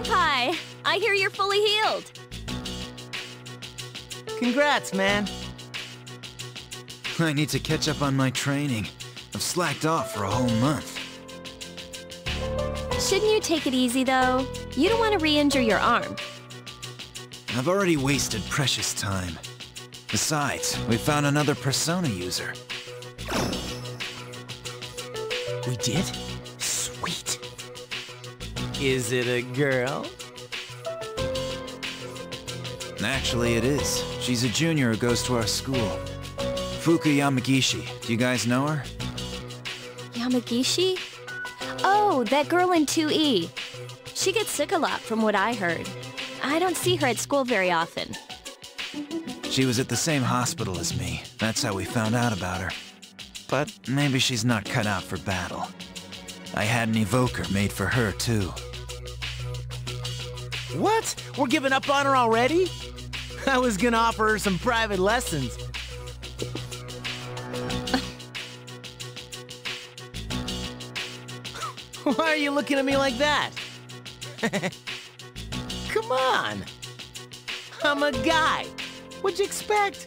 Senpai! I hear you're fully healed. Congrats, man. I need to catch up on my training. I've slacked off for a whole month. Shouldn't you take it easy, though? You don't want to re-injure your arm. I've already wasted precious time. Besides, we found another Persona user. We did? Sweet. Is it a girl? Actually, it is. She's a junior who goes to our school. Fuuka Yamagishi. Do you guys know her? Yamagishi? Oh, that girl in 2E. She gets sick a lot from what I heard. I don't see her at school very often. She was at the same hospital as me. That's how we found out about her. But maybe she's not cut out for battle. I had an evoker made for her, too. What? We're giving up on her already? I was gonna offer her some private lessons. Why are you looking at me like that? Come on. I'm a guy. What'd you expect?